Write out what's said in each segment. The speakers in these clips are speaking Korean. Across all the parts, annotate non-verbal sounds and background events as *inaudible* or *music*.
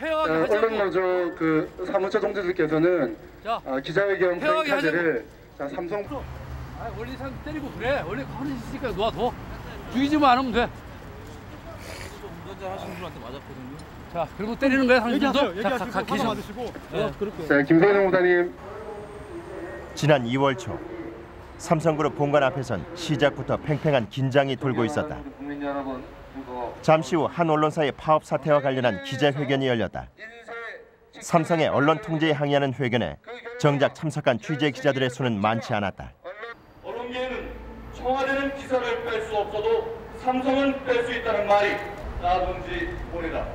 어. 언론 노조 그 사무처 동지들께서는 자, 어, 기자회견 폐허하게 회의카드를 자, 삼성 아, 원래 상 때리고 그래. 원래 가만히 있으니까 놔둬. 죽이지만 않으면 돼. 운전자 하시는 분한테 맞았거든요. 자, 그리고 때리는 거야, 상주도. 얘기하세요. 자, 가, 계셔. 받으시고. 예. 어. 자, 김성현 후보자님 지난 2월 초 삼성그룹 본관 앞에선 시작부터 팽팽한 긴장이 돌고 있었다. 국민 여러분 잠시 후 한 언론사의 파업 사태와 관련한 기자회견이 열렸다. 삼성의 언론 통제에 항의하는 회견에 정작 참석한 취재 기자들의 수는 많지 않았다. 언론계에는 청와대는 기사를 뺄 수 없어도 삼성은 뺄 수 있다는 말이 나든지 오래다.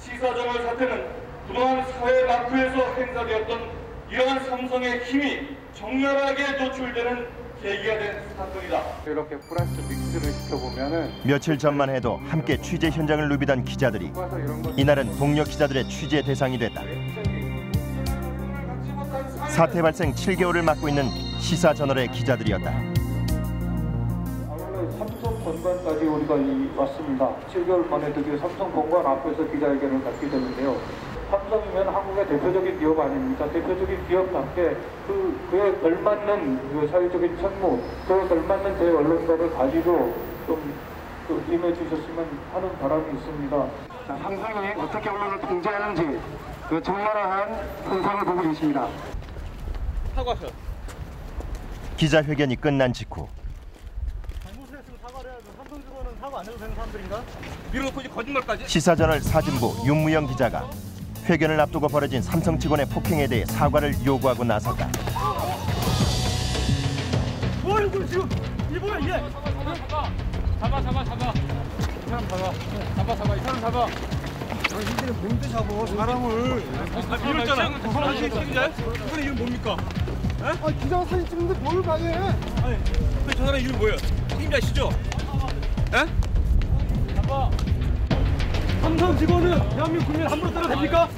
시사저널 사태는 그동안 사회 마크에서 행사되었던 이러한 삼성의 힘이 적나라하게 노출되는 계기가 된 사건이다. 이렇게 플러스 믹스를 시켜보면은 며칠 전만 해도 함께 취재 현장을 누비던 기자들이 이날은 동료 기자들의 취재 대상이 됐다. 사태 발생 7개월을 맡고 있는 시사저널의 기자들이었다. 삼성 본관까지 우리가 이 왔습니다. 7개월 만에 드디어 삼성 본관 앞에서 기자회견을 갖게 되는데요. 삼성이면 한국의 대표적인 기업 아닙니까? 대표적인 기업답게 그 그에 걸맞는 그 사회적인 책무, 그에 걸맞는 제 언론사를 가지고 좀 그 임해 주셨으면 하는 바람이 있습니다. 자, 삼성이 어떻게 언론을 통제하는지 그 적나라한 현상을 보고 계십니다. 사과하셔. 기자회견이 끝난 직후 잘못을 했으면 사과를 해야죠. 삼성 직원은 사과 안 해도 되는 사람들인가? 밀어놓고 이제 거짓말까지. 시사저널 사진부 윤무영 기자가 회견을 앞두고 벌어진 삼성 직원의 폭행에 대해 사과를 요구하고 나섰다. 뭐 이거 지금 이 뭐야 이게? 잡아, 잡아, 잡아. 이 사람 잡아. 잡아, 잡아. 이 사람 잡아. 이들은 뭔데 잡어 사람을? 아, 밀었잖아. 그 사람 책임자야? 이분의 이름 뭡니까? 아 기자가 사진 찍는데 뭘 방해? 아니, 근데 저 사람 이름 뭐예요? 책임자시죠? 에? 잡아. 삼성 직원은 대한민국 국민 함부로 때려 됩니까?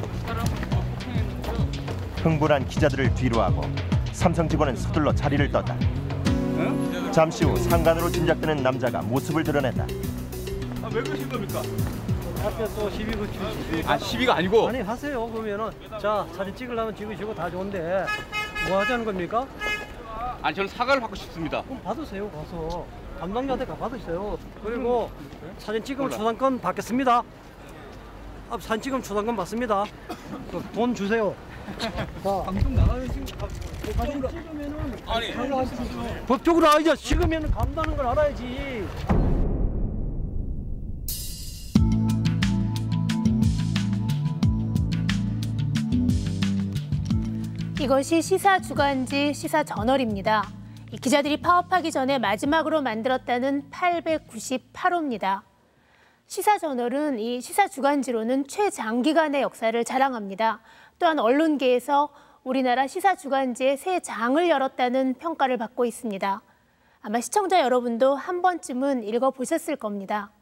흥분한 기자들을 뒤로 하고 삼성 직원은 서둘러 자리를 떴다. 잠시 후 상간으로 짐작되는 남자가 모습을 드러냈다. 아, 왜 그러신 겁니까? 앞에 또 시비 붙이시. 아, 시비가 아니고. 아니 하세요 그러면은 자 사진 찍으려면 찍으시고 다 좋은데 뭐 하자는 겁니까? 아니, 저는 사과를 받고 싶습니다. 그럼 받으세요 가서 담당자한테 가 받으세요. 그리고 사진 찍으면 초상권 받겠습니다. 아, 사진 찍으면 초상권 받습니다. 그돈 주세요. 자, 방송 나가면 지금 사진 찍으면은 아니, 법적으로 알죠. 찍으면 간다는 걸 알아야지. 이것이 시사 주간지 시사 저널입니다. 이 기자들이 파업하기 전에 마지막으로 만들었다는 898호입니다. 시사 저널은 이 시사 주간지로는 최장기간의 역사를 자랑합니다. 또한 언론계에서 우리나라 시사 주간지의 새 장을 열었다는 평가를 받고 있습니다. 아마 시청자 여러분도 한 번쯤은 읽어보셨을 겁니다.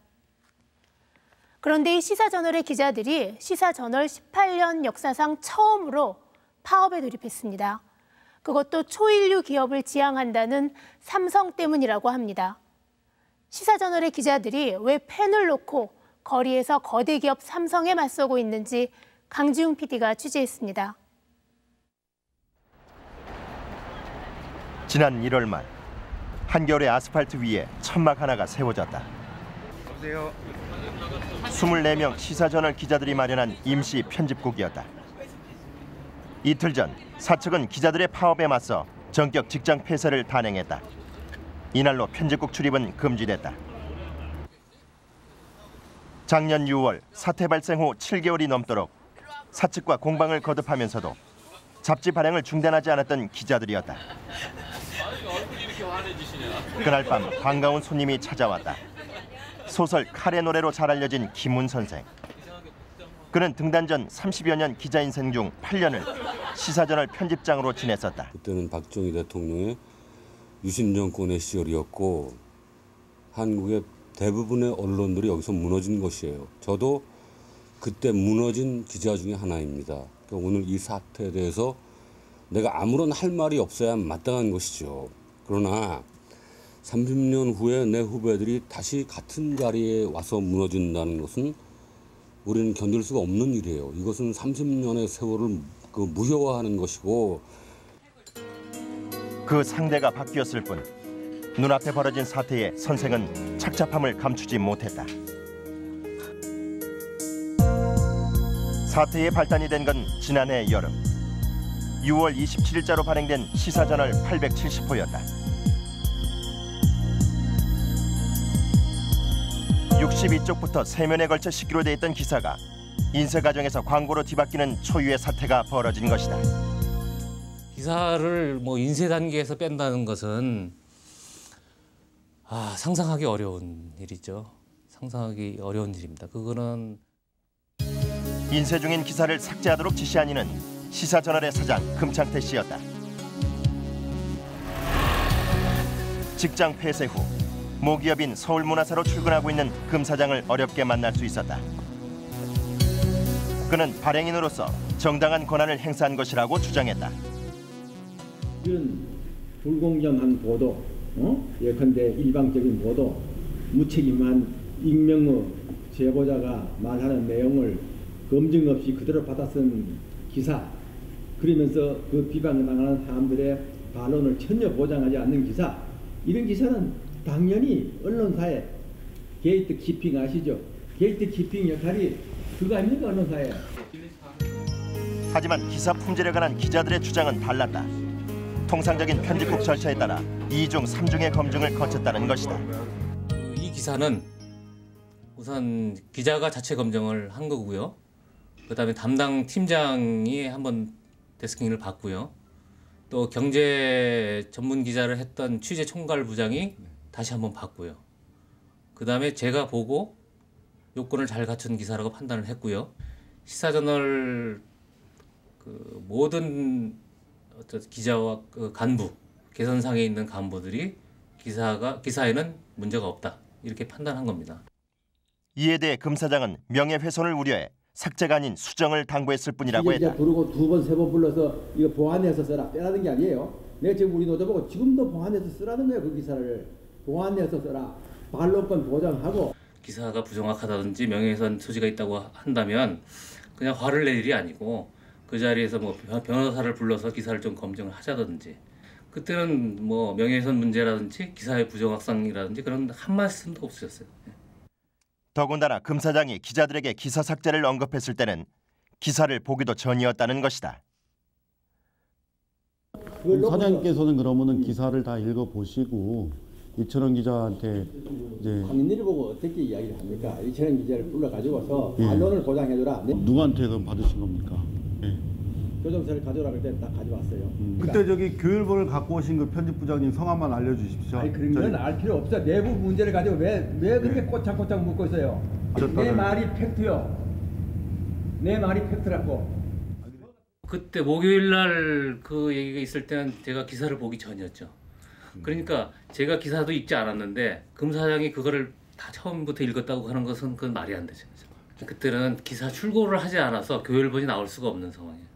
그런데 이 시사저널의 기자들이 시사저널 18년 역사상 처음으로 파업에 돌입했습니다. 그것도 초인류 기업을 지향한다는 삼성 때문이라고 합니다. 시사저널의 기자들이 왜 펜을 놓고 거리에서 거대 기업 삼성에 맞서고 있는지 강지웅 PD가 취재했습니다. 지난 1월 말 한겨울의 아스팔트 위에 천막 하나가 세워졌다. 24명 시사저널 기자들이 마련한 임시 편집국이었다. 이틀 전 사측은 기자들의 파업에 맞서 전격 직장 폐쇄를 단행했다. 이날로 편집국 출입은 금지됐다. 작년 6월 사태 발생 후 7개월이 넘도록 사측과 공방을 거듭하면서도 잡지 발행을 중단하지 않았던 기자들이었다. 그날 밤 반가운 손님이 찾아왔다. 소설 칼의 노래로 잘 알려진 김훈 선생. 그는 등단 전 30여 년 기자 인생 중 8년을 시사저널 편집장으로 지냈었다. 그때는 박정희 대통령의 유신 정권의 시절이었고 한국의 대부분의 언론들이 여기서 무너진 것이에요. 저도 그때 무너진 기자 중에 하나입니다. 그러니까 오늘 이 사태에 대해서 내가 아무런 할 말이 없어야 마땅한 것이죠. 그러나 30년 후에 내 후배들이 다시 같은 자리에 와서 무너진다는 것은 우리는 견딜 수가 없는 일이에요. 이것은 30년의 세월을 그 무효화하는 것이고 그 상대가 바뀌었을 뿐 눈앞에 벌어진 사태에 선생은 착잡함을 감추지 못했다. 사태의 발단이 된 건 지난해 여름 6월 27일자로 발행된 시사저널 870호였다. 62쪽부터 세면에 걸쳐 싣기로 돼 있던 기사가 인쇄 과정에서 광고로 뒤바뀌는 초유의 사태가 벌어진 것이다. 기사를 뭐 인쇄 단계에서 뺀다는 것은 아, 상상하기 어려운 일이죠. 상상하기 어려운 일입니다. 그거는 인쇄 중인 기사를 삭제하도록 지시한 이는 시사저널의 사장 금창태 씨였다. 직장 폐쇄 후 모기업인 서울문화사로 출근하고 있는 금 사장을 어렵게 만날 수 있었다. 그는 발행인으로서 정당한 권한을 행사한 것이라고 주장했다. 이런 불공정한 보도, 어? 예컨대 일방적인 보도, 무책임한 익명의 제보자가 말하는 내용을 검증 없이 그대로 받아 쓴 기사, 그러면서 그 비방을 당하는 사람들의 반론을 전혀 보장하지 않는 기사, 이런 기사는 당연히 언론사의 gatekeeping 아시죠? gatekeeping 역할이 그거 아닙니까 언론사에? 하지만 기사 품질에 관한 기자들의 주장은 달랐다. 통상적인 편집국 절차에 따라 2중, 3중의 검증을 거쳤다는 것이다. 이 기사는 우선 기자가 자체 검증을 한 거고요. 그다음에 담당 팀장이 한번 데스킹을 받고요. 또 경제 전문 기자를 했던 취재 총괄 부장이 다시 한번 봤고요. 그다음에 제가 보고 요건을 잘 갖춘 기사라고 판단을 했고요. 시사저널 그 모든 어떤 기자와 그 간부 개선상에 있는 간부들이 기사가 기사에는 문제가 없다 이렇게 판단한 겁니다. 이에 대해 금 사장은 명예훼손을 우려해 삭제가 아닌 수정을 당부했을 뿐이라고 했다. 부르고 두 번 세 번 불러서 이거 보완해서 써라 빼라는 게 아니에요. 내가 지금 우리 노조보고 지금도 보완해서 쓰라는 거예요 그 기사를 보완해서 써라 반론권 보장하고 기사가 부정확하다든지 명예훼손 소지가 있다고 한다면 그냥 화를 낼 일이 아니고 그 자리에서 뭐 변- 변호사를 불러서 기사를 좀 검증을 하자든지 그때는 뭐 명예훼손 문제라든지 기사의 부정확성이라든지 그런 한 말씀도 없으셨어요. 더군다나 금 사장이 기자들에게 기사 삭제를 언급했을 때는 기사를 보기도 전이었다는 것이다. 사장님께서는 그러면은 기사를 다 읽어 보시고 이철원 기자한테 이제 강인일을 보고 어떻게 이야기를 합니까? 이철원 기자를 불러 가지고서 예. 반론을 보장해줘라. 네? 누구한테 그럼 받으신 겁니까? 예. 교정서를 가져오라 그때 딱 가져왔어요. 그때 저기 교일본을 갖고 오신 그 편집부장님 성함만 알려주십시오. 아니 그런 건알 필요 없어. 내부 문제를 가지고 왜 왜 그렇게 꼬창꼬창 묻고 있어요? 내 말이 팩트요. 내 말이 팩트라고. 그때 목요일 날 그 얘기가 있을 때는 제가 기사를 보기 전이었죠. 그러니까 제가 기사도 읽지 않았는데 금 사장이 그거를 다 처음부터 읽었다고 하는 것은 그건 말이 안 되죠. 그때는 기사 출고를 하지 않아서 교일본이 나올 수가 없는 상황이에요.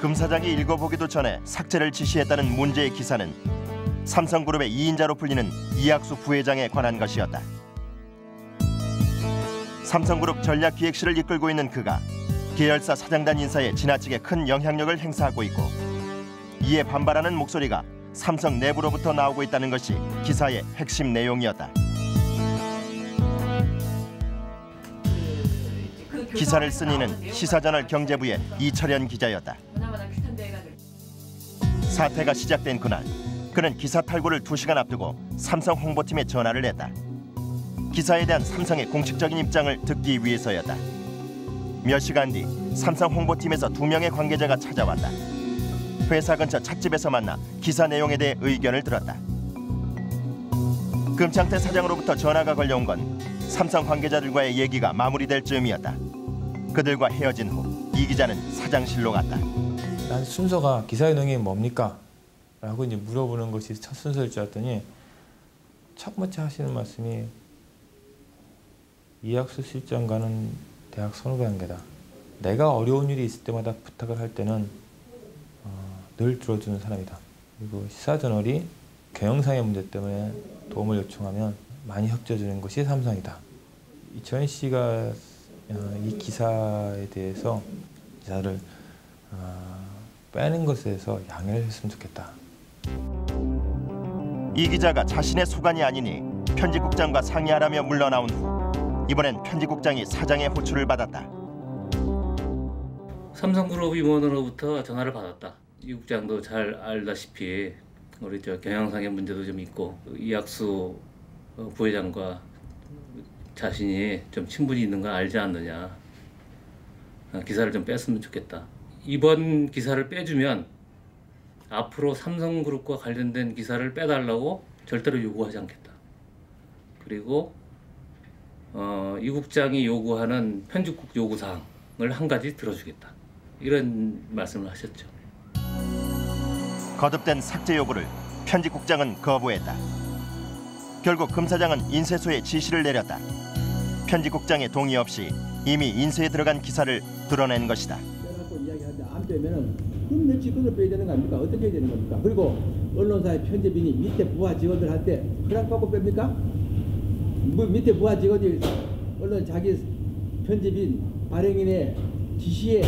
금 사장이 읽어보기도 전에 삭제를 지시했다는 문제의 기사는 삼성그룹의 2인자로 불리는 이학수 부회장에 관한 것이었다. 삼성그룹 전략기획실을 이끌고 있는 그가 계열사 사장단 인사에 지나치게 큰 영향력을 행사하고 있고 이에 반발하는 목소리가 삼성 내부로부터 나오고 있다는 것이 기사의 핵심 내용이었다. 기사를 쓴 이는 시사저널 경제부의 이철현 기자였다. 사태가 시작된 그날 그는 기사 탈고를 두시간 앞두고 삼성 홍보팀에 전화를 했다. 기사에 대한 삼성의 공식적인 입장을 듣기 위해서였다. 몇 시간 뒤 삼성 홍보팀에서 두 명의 관계자가 찾아왔다. 회사 근처 찻집에서 만나 기사 내용에 대해 의견을 들었다. 금창태 사장으로부터 전화가 걸려온 건 삼성 관계자들과의 얘기가 마무리될 즈음이었다. 그들과 헤어진 후 이 기자는 사장실로 갔다. 난 순서가 기사의 내용이 뭡니까? 라고 이제 물어보는 것이 첫 순서일 줄 알았더니 첫 번째 하시는 말씀이 이학수 실장과는 대학 선후관계다. 내가 어려운 일이 있을 때마다 부탁을 할 때는 어, 늘 들어주는 사람이다. 그리고 시사저널이 경영상의 문제 때문에 도움을 요청하면 많이 협조해주는 것이 삼성이다. 이철현 씨가 어, 이 기사에 대해서 기사를 어, 빼는 것에 대해서 양해를 했으면 좋겠다. 이 기자가 자신의 소관이 아니니 편집국장과 상의하라며 물러나온 후 이번엔 편집국장이 사장의 호출을 받았다. 삼성그룹 임원으로부터 전화를 받았다. 이 국장도 잘 알다시피 우리 저 경영상의 문제도 좀 있고 이학수 어, 부회장과 자신이 좀 친분이 있는 걸 알지 않느냐. 어, 기사를 좀 뺐으면 좋겠다. 이번 기사를 빼주면 앞으로 삼성그룹과 관련된 기사를 빼달라고 절대로 요구하지 않겠다. 그리고 어, 이 국장이 요구하는 편집국 요구사항을 한 가지 들어주겠다. 이런 말씀을 하셨죠. 거듭된 삭제 요구를 편집국장은 거부했다. 결국 금 사장은 인쇄소에 지시를 내렸다. 편집국장의 동의 없이 이미 인쇄에 들어간 기사를 드러낸 것이다. 그리고 언론사의 편집인이 밑에 부하 직원들한테 허락 받고 뺍니까? 뭐 밑에 부하 직원이 언론 자기 편집인 발행인의 지시에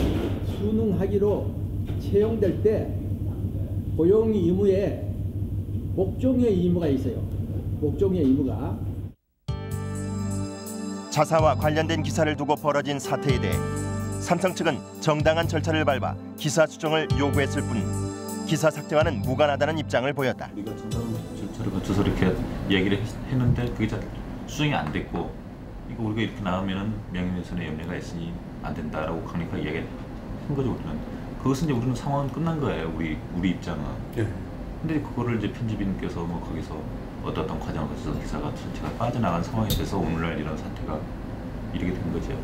순응하기로 채용될 때 고용 의무에 복종의 의무가 있어요. 복종의 의무가 자사와 관련된 기사를 두고 벌어진 사태에 대해 삼성 측은 정당한 절차를 밟아 기사 수정을 요구했을 뿐 기사 삭제와는 무관하다는 입장을 보였다. 우리가 정당 절차를 거쳐서 이렇게 얘기를 했- 했는데 그게 잘 수정이 안 됐고 이거 우리가 이렇게 나오면은 명예훼손의 염려가 있으니 안 된다라고 강력하게 얘기한 거죠 우리는. 그것은 이제 우리는 상황은 끝난 거예요 우리 우리 입장은. 근데 그거를 이제 편집인께서 뭐 거기서 어떤 거쳐서 기사가 전체가 빠져나간 상황에 대해서 오늘날 이런 사태가 이르게 된 거죠.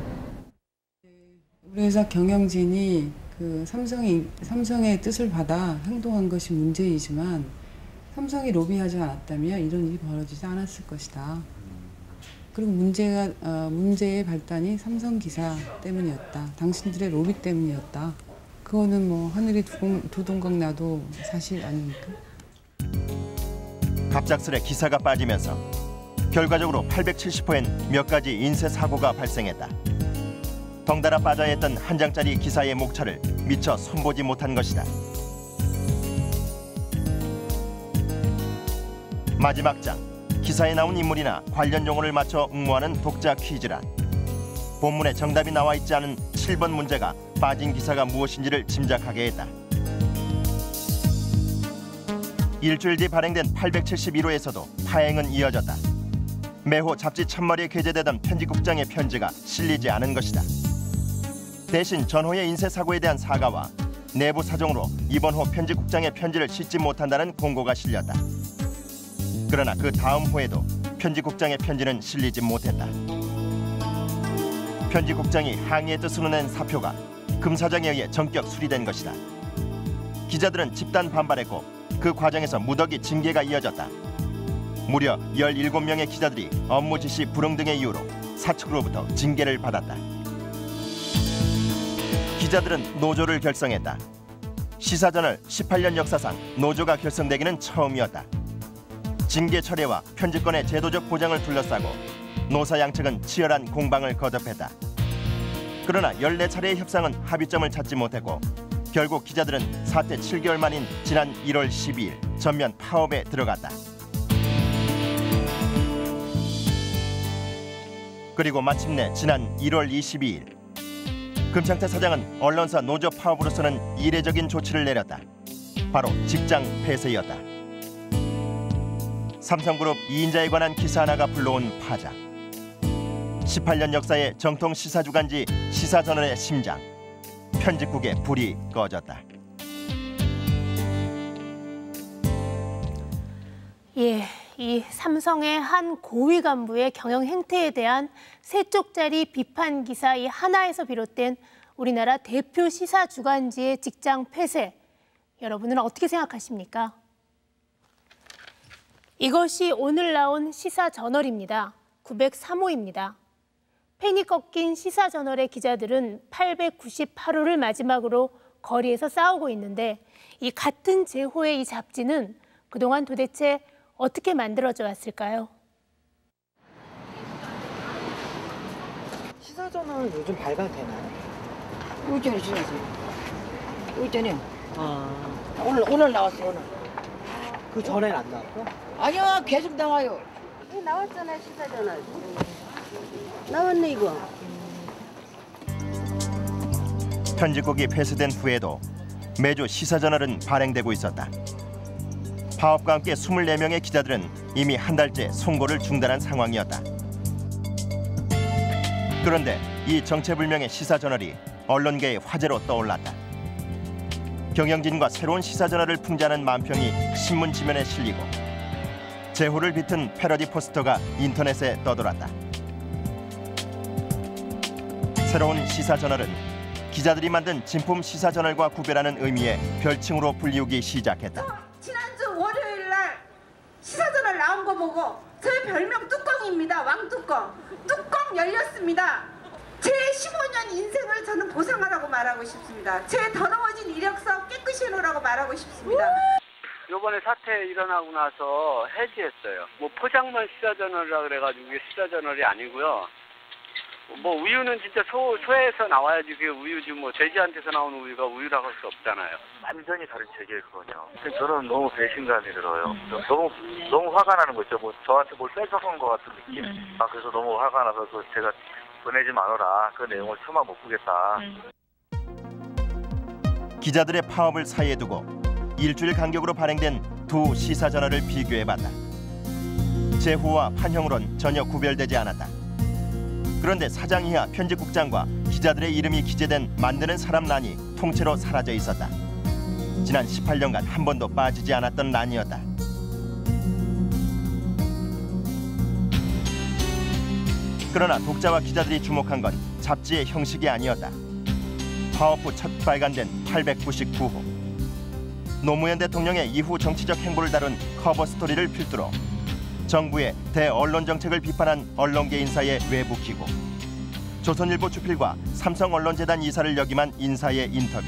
우리 회사 경영진이 그 삼성이 삼성의 뜻을 받아 행동한 것이 문제이지만 삼성이 로비하지 않았다면 이런 일이 벌어지지 않았을 것이다. 그리고 문제가 어, 문제의 발단이 삼성 기사 때문이었다. 당신들의 로비 때문이었다. 그거는 뭐 하늘이 두동, 두동강 나도 사실 아닙니까? 갑작스레 기사가 빠지면서 결과적으로 870호엔 몇 가지 인쇄 사고가 발생했다. 덩달아 빠져야 했던 한 장짜리 기사의 목차를 미처 손보지 못한 것이다. 마지막 장 기사에 나온 인물이나 관련 용어를 맞춰 응모하는 독자 퀴즈란 본문에 정답이 나와 있지 않은 7번 문제가 빠진 기사가 무엇인지를 짐작하게 했다. 일주일 뒤 발행된 871호에서도 파행은 이어졌다. 매호 잡지 첫머리에 게재되던 편집국장의 편지가 실리지 않은 것이다. 대신 전호의 인쇄 사고에 대한 사과와 내부 사정으로 이번 호 편집국장의 편지를 싣지 못한다는 공고가 실렸다. 그러나 그 다음 호에도 편집국장의 편지는 실리지 못했다. 편집국장이 항의의 뜻으로 낸 사표가 금 사장에 의해 전격 수리된 것이다. 기자들은 집단 반발했고 그 과정에서 무더기 징계가 이어졌다. 무려 17명의 기자들이 업무 지시 불응 등의 이유로 사측으로부터 징계를 받았다. 기자들은 노조를 결성했다. 시사저널 18년 역사상 노조가 결성되기는 처음이었다. 징계 철회와 편집권의 제도적 보장을 둘러싸고 노사 양측은 치열한 공방을 거듭했다. 그러나 14차례의 협상은 합의점을 찾지 못했고 결국 기자들은 사태 7개월 만인 지난 1월 12일 전면 파업에 들어갔다. 그리고 마침내 지난 1월 22일 금창태 사장은 언론사 노조 파업으로서는 이례적인 조치를 내렸다. 바로 직장 폐쇄였다. 삼성그룹 2인자에 관한 기사 하나가 불러온 파장. 18년 역사의 정통 시사주간지 시사저널의 심장. 편집국의 불이 꺼졌다. 예, 이 삼성의 한 고위 간부의 경영 행태에 대한 세 쪽짜리 비판 기사 이 하나에서 비롯된 우리나라 대표 시사 주간지의 직장 폐쇄. 여러분은 어떻게 생각하십니까? 이것이 오늘 나온 시사 저널입니다. 903호입니다. 팬이 꺾인 시사 저널의 기자들은 898호를 마지막으로 거리에서 싸우고 있는데 이 같은 제호의 이 잡지는 그동안 도대체 어떻게 만들어져 왔을까요? 시사전은 요즘 발간되나요? 의전이 지났어. 의전이요. 아, 오늘 오늘 나왔어 오늘. 그 전엔 안 나왔고? 아니요 계속 나와요. 나왔잖아 시사전을. 나왔네 이거. 편집국이 폐쇄된 후에도 매주 시사저널은 발행되고 있었다. 파업과 함께 24명의 기자들은 이미 한 달째 송고를 중단한 상황이었다. 그런데 이 정체불명의 시사저널이 언론계의 화제로 떠올랐다. 경영진과 새로운 시사저널을 풍자하는 만평이 신문 지면에 실리고 제호를 비튼 패러디 포스터가 인터넷에 떠돌았다. 새로운 시사저널은 기자들이 만든 진품 시사저널과 구별하는 의미의 별칭으로 불리우기 시작했다. 지난주 월요일 날 시사전을 나온 거 보고 저의 별명 뚜껑입니다. 왕뚜껑. 뚜껑 열렸습니다. 제 15년 인생을 저는 보상하라고 말하고 싶습니다. 제 더러워진 이력서 깨끗이 해놓으라고 말하고 싶습니다. 요번에 사태 일어나고 나서 해지했어요. 뭐 포장만 시사저널이라 그래가지고 이게 시사저널이 아니고요. 뭐 우유는 진짜 소, 소에서 나와야지 그게 우유지 뭐 돼지한테서 나오는 우유가 우유라고 할 수 없잖아요. 완전히 다른 세계에 그거냐. 저는 너무 배신감이 들어요. 너무 너무 화가 나는 거죠. 뭐 저한테 뭘 뺏어간 것 같은 느낌. 아 그래서 너무 화가 나서 그 제가 보내지 말아라. 그 내용을 처마 못 보겠다. 기자들의 파업을 사이에 두고 일주일 간격으로 발행된 두 시사저널을 비교해봤다. 제후와 판형으론 전혀 구별되지 않았다. 그런데 사장 이하 편집국장과 기자들의 이름이 기재된 만드는 사람 란이 통째로 사라져 있었다. 지난 18년간 한 번도 빠지지 않았던 란이었다. 그러나 독자와 기자들이 주목한 건 잡지의 형식이 아니었다. 파업 후 첫 발간된 899호. 노무현 대통령의 이후 정치적 행보를 다룬 커버 스토리를 필두로 정부의 대언론 정책을 비판한 언론계 인사의 외부 기고, 조선일보 주필과 삼성언론재단 이사를 역임한 인사의 인터뷰,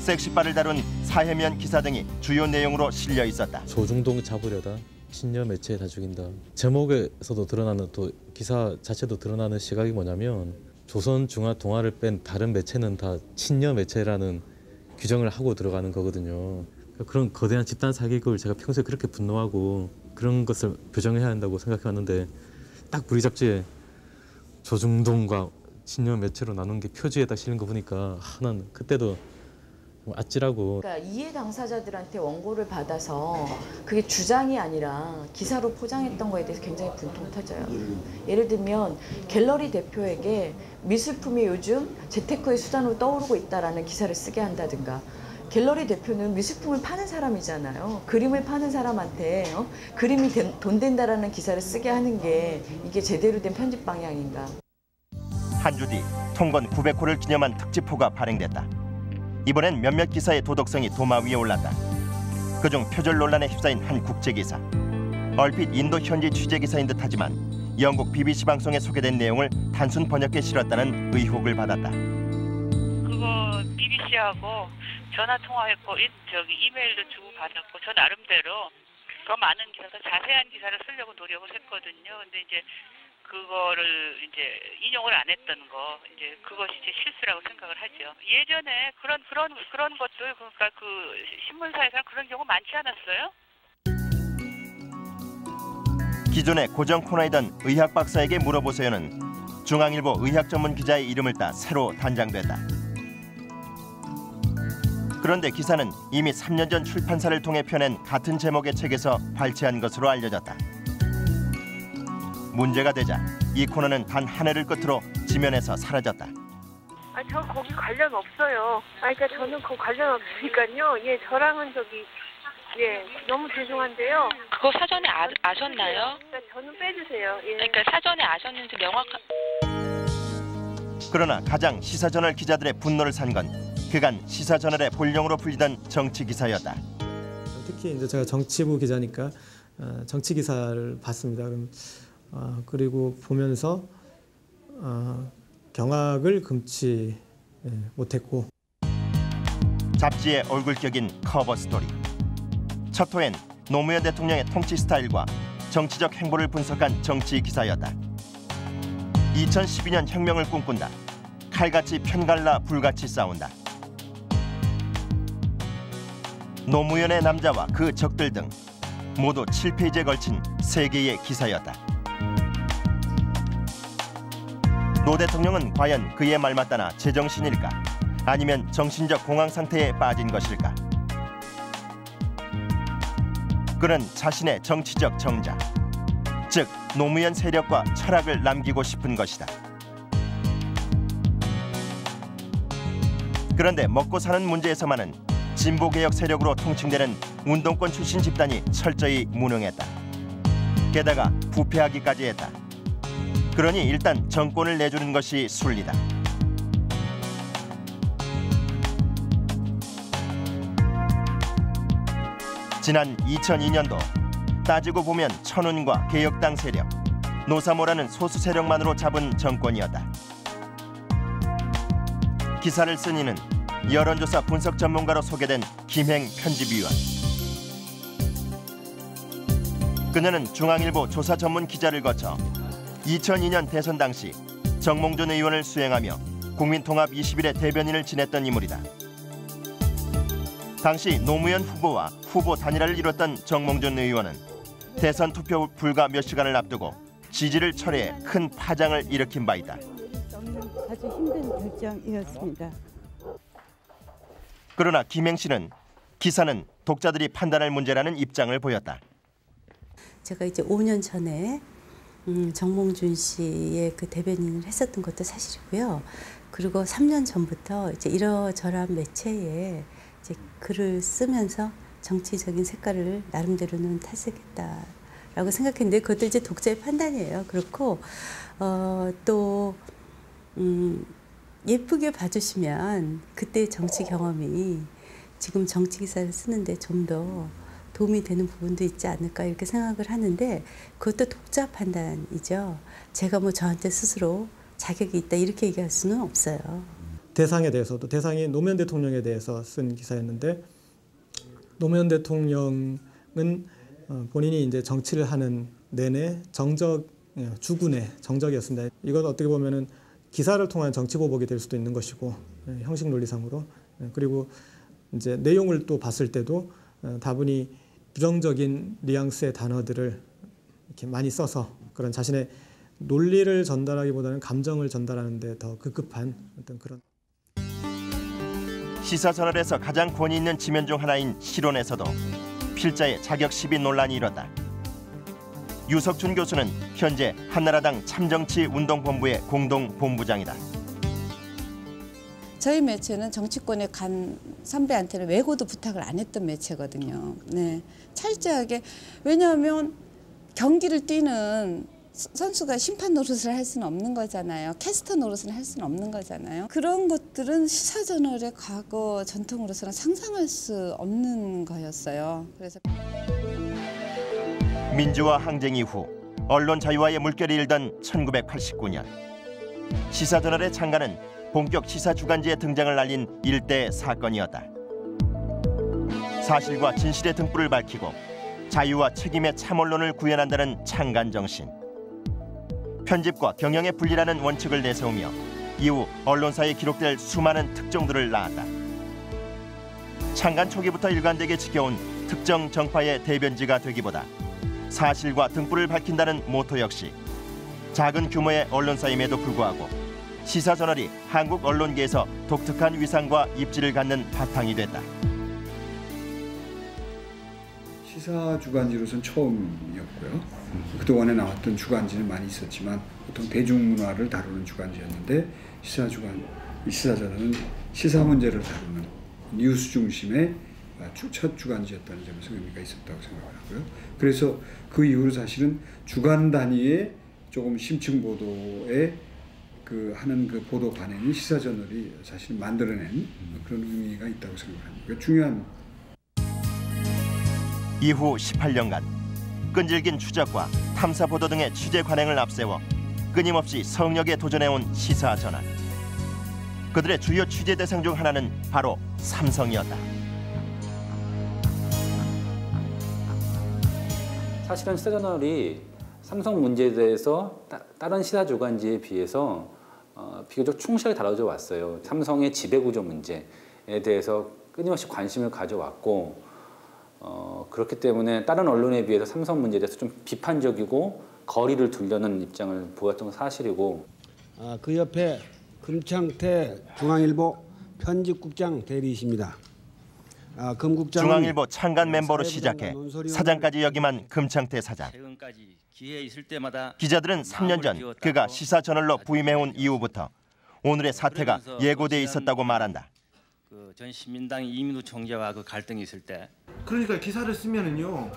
섹시바를 다룬 사회면 기사 등이 주요 내용으로 실려 있었다. 조중동 잡으려다 친여 매체에 다 죽인다. 제목에서도 드러나는 또 기사 자체도 드러나는 시각이 뭐냐면 조선 중앙 동아를 뺀 다른 매체는 다 친여 매체라는 규정을 하고 들어가는 거거든요. 그러니까 그런 거대한 집단 사기극을 제가 평소에 그렇게 분노하고 그런 것을 교정해야 한다고 생각해 왔는데 딱 우리 잡지에 조중동과 친여 매체로 나눈 게 표지에 딱 실린 거 보니까 하나는 그때도 좀 아찔하고 그러니까 이해 당사자들한테 원고를 받아서 그게 주장이 아니라 기사로 포장했던 거에 대해서 굉장히 분통 터져요. 예를 들면 갤러리 대표에게 미술품이 요즘 재테크의 수단으로 떠오르고 있다라는 기사를 쓰게 한다든가 갤러리 대표는 미술품을 파는 사람이잖아요. 그림을 파는 사람한테 어? 그림이 된- 돈 된다라는 기사를 쓰게 하는 게 이게 제대로 된 편집 방향인가. 한 주 뒤 통건 900호를 기념한 특집호가 발행됐다. 이번엔 몇몇 기사의 도덕성이 도마 위에 올랐다. 그중 표절 논란에 휩싸인 한 국제 기사. 얼핏 인도 현지 취재 기사인 듯하지만 영국 BBC 방송에 소개된 내용을 단순 번역해 실었다는 의혹을 받았다. 그거 BBC하고 전화 통화했고 이- 저기 이메일도 주고 받았고 저 나름대로 더 많은 기사, 더 자세한 기사를 쓰려고 노력을 했거든요. 근데 이제 그거를 이제 인용을 안 했던 거 이제 그것이 제 실수라고 생각을 하죠. 예전에 그런 그런 그런 것들 그러니까 그 신문사에서 그런 경우 많지 않았어요? 기존의 고정 코너이던 의학 박사에게 물어보세요는 중앙일보 의학 전문 기자의 이름을 따 새로 단장됐다. 그런데 기사는 이미 3년 전 출판사를 통해 펴낸 같은 제목의 책에서 발췌한 것으로 알려졌다. 문제가 되자 이 코너는 단 한 해를 끝으로 지면에서 사라졌다. 아, 저 거기 관련 없어요. 아, 그러니까 저는 그 관련 없으니까요. 예, 저랑은 저기 예, 너무 죄송한데요. 그거 사전에 아, 아셨나요? 그러니까 저는 빼주세요. 예. 그러니까 사전에 아셨는지 명확한 그러나 가장 시사저널 기자들의 분노를 산 건 그간 시사저널의 본령으로 불리던 정치 기사였다. 특히 이제 제가 정치부 기자니까 어, 정치 기사를 봤습니다. 그럼 어, 그리고 보면서 어, 경악을 금치 예, 못했고 잡지의 얼굴격인 커버 스토리. 첫 호엔 노무현 대통령의 통치 스타일과 정치적 행보를 분석한 정치 기사였다. 2012년 혁명을 꿈꾼다. 칼같이 편갈라 불같이 싸운다. 노무현의 남자와 그 적들 등 모두 7페이지에 걸친 세 개의 기사였다. 노 대통령은 과연 그의 말 맞다나 제정신일까? 아니면 정신적 공황 상태에 빠진 것일까? 그는 자신의 정치적 정자, 즉 노무현 세력과 철학을 남기고 싶은 것이다. 그런데 먹고 사는 문제에서만은 진보 개혁 세력으로 통칭되는 운동권 출신 집단이 철저히 무능했다. 게다가 부패하기까지 했다. 그러니 일단 정권을 내주는 것이 순리다. 지난 2002년도 따지고 보면 천운과 개혁당 세력, 노사모라는 소수 세력만으로 잡은 정권이었다. 기사를 쓴 이는 여론조사 분석 전문가로 소개된 김행 편집위원. 그녀는 중앙일보 조사 전문 기자를 거쳐 2002년 대선 당시 정몽준 의원을 수행하며 국민통합 21의 대변인을 지냈던 인물이다. 당시 노무현 후보와 후보 단일화를 이뤘던 정몽준 의원은 대선 투표 불과 몇 시간을 앞두고 지지를 철회해 큰 파장을 일으킨 바 있다. 아주 힘든 결정이었습니다. 그러나 김행 씨는 기사는 독자들이 판단할 문제라는 입장을 보였다. 제가 이제 5년 전에 음, 정몽준 씨의 그 대변인을 했었던 것도 사실이고요. 그리고 3년 전부터 이제 이러저러한 매체에 이제 글을 쓰면서 정치적인 색깔을 나름대로는 탈색했다라고 생각했는데 그것도 이제 독자의 판단이에요. 그렇고 어, 또 음, 예쁘게 봐주시면 그때 정치 경험이 지금 정치 기사를 쓰는데 좀 더 도움이 되는 부분도 있지 않을까 이렇게 생각을 하는데 그것도 독자 판단이죠. 제가 뭐 저한테 스스로 자격이 있다 이렇게 얘기할 수는 없어요. 대상에 대해서도 대상이 노무현 대통령에 대해서 쓴 기사였는데 노무현 대통령은 어, 본인이 이제 정치를 하는 내내 정적 예, 주군의 정적이었습니다. 이건 어떻게 보면은 기사를 통한 정치 보복이 될 수도 있는 것이고 예, 형식 논리상으로 예, 그리고 이제 내용을 또 봤을 때도 어, 다분히 부정적인 뉘앙스의 단어들을 이렇게 많이 써서 그런 자신의 논리를 전달하기보다는 감정을 전달하는 데 더 급급한 어떤 그런 시사저널에서 가장 권위 있는 지면 중 하나인 실론에서도 필자의 자격 시비 논란이 일었다. 유석준 교수는 현재 한나라당 참정치 운동본부의 공동 본부장이다. 저희 매체는 정치권에 간 선배한테는 외고도 부탁을 안 했던 매체거든요. 네. 철저하게 왜냐하면 경기를 뛰는 선수가 심판 노릇을 할 수는 없는 거잖아요. 캐스터 노릇을 할 수는 없는 거잖아요. 그런 것들은 시사저널의 과거 전통으로서는 상상할 수 없는 거였어요. 그래서 민주화 항쟁 이후 언론 자유화의 물결이 일던 1989년 시사저널의 창간은 본격 시사 주간지의 등장을 알린 일대 사건이었다. 사실과 진실의 등불을 밝히고 자유와 책임의 참언론을 구현한다는 창간 정신. 편집과 경영의 분리라는 원칙을 내세우며 이후 언론사에 기록될 수많은 특종들을 낳았다. 창간 초기부터 일관되게 지켜온 특정 정파의 대변지가 되기보다 사실과 등불을 밝힌다는 모토 역시 작은 규모의 언론사임에도 불구하고 시사저널이 한국 언론계에서 독특한 위상과 입지를 갖는 바탕이 됐다. 시사 주간지로선 처음이었고요. 그동안에 나왔던 주간지는 많이 있었지만 보통 대중문화를 다루는 주간지였는데 시사 주간 시사저널은 시사 문제를 다루는 뉴스 중심의 첫 주간지였다는 점에서 의미가 있었다고 생각하고요. 그래서 그 이후로 사실은 주간 단위의 조금 심층 보도에 그 하는 그 보도 관행이 시사 저널이 사실 만들어낸 그런 의미가 있다고 생각합니다. 중요한 이후 18년간 끈질긴 추적과 탐사 보도 등의 취재 관행을 앞세워 끊임없이 성역에 도전해온 시사 저널. 그들의 주요 취재 대상 중 하나는 바로 삼성이었다. 사실은 시사저널이 삼성 문제에 대해서 따, 다른 시사 주간지에 비해서 어, 비교적 충실하게 다뤄져 왔어요. 삼성의 지배구조 문제에 대해서 끊임없이 관심을 가져왔고 어, 그렇기 때문에 다른 언론에 비해서 삼성 문제에 대해서 좀 비판적이고 거리를 두려는 입장을 보였던 건 사실이고 아, 그 옆에 금창태 중앙일보 편집국장 대리이십니다. 아, 금국장은 중앙일보 창간 멤버로 시작해 사장까지 역임한 금창태 사장. 최근까지 기회 있을 때마다 기자들은 3년 전 그가 시사저널로 부임해온 이후부터 오늘의 사태가 예고돼 있었다고 말한다. 그 전 시민당 이민우 총재와 그 갈등이 있을 때 그러니까 기사를 쓰면은요.